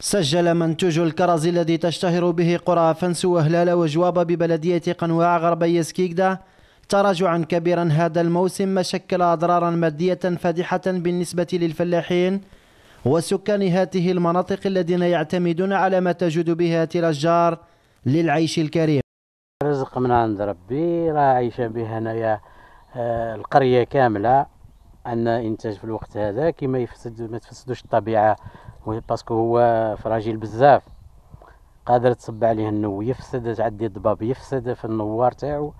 سجل منتوج الكرز الذي تشتهر به قرى فنس وهلال وجواب ببلدية قنواع غربي سكيكدا تراجعا كبيرا هذا الموسم ما شكل أضرارا مادية فادحة بالنسبة للفلاحين وسكان هذه المناطق الذين يعتمدون على ما تجود به الأشجار للعيش الكريم. رزق من عند ربي راه عايشة به هنايا آه، القرية كاملة. أن إنتاج في الوقت هذا كما يفسد ما تفسدوش الطبيعة. parce que هو fragile بزاف. قادر تصب عليه النو يفسد تعدي الضباب يفسد في النوار تاعو.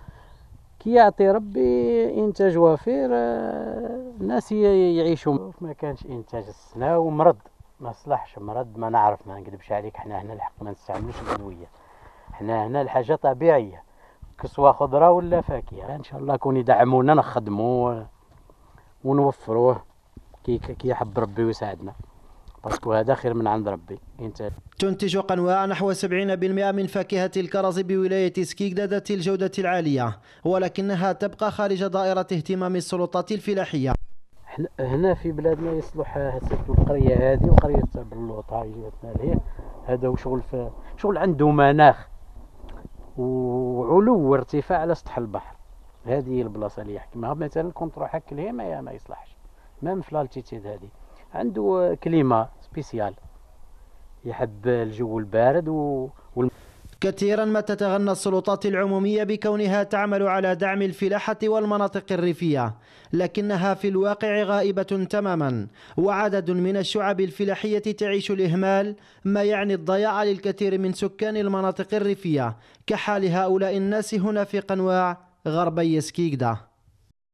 كي يعطي ربي إنتاج وفير آه، الناس يعيشوا. ما كانش إنتاج السنة ومرض. ما صلحش مرض ما نعرف ما نكذبش عليك. حنا هنا الحق ما نستعملوش الأدوية. حنا هنا الحاجة طبيعية. que ce soit خضرة ولا فاكهة. إن شاء الله كون يدعمونا نخدموه ونوفروه. كي كي يحب ربي ويساعدنا. parce que هذا خير من عند ربي. انت تنتج قنواع نحو 70% من فاكهة الكرز بولاية سكيك ذات الجودة العالية ولكنها تبقى خارج دائرة اهتمام السلطات الفلاحية. هنا في بلادنا يصلح القرية هذه وقرية بلوطة هذا وشغل في شغل عنده مناخ وعلو وارتفاع على سطح البحر. هذه البلاصة اللي يحكمها. مثلا كنت تروح هكا ما ما يصلحش. même في l'altitude هذه. عنده climat spécial. يحب الجو البارد و... وال... كثيرا ما تتغنى السلطات العمومية بكونها تعمل على دعم الفلاحة والمناطق الريفية لكنها في الواقع غائبة تماما وعدد من الشعب الفلاحية تعيش الإهمال ما يعني الضياع للكثير من سكان المناطق الريفية كحال هؤلاء الناس هنا في قنواع غربي سكيكدا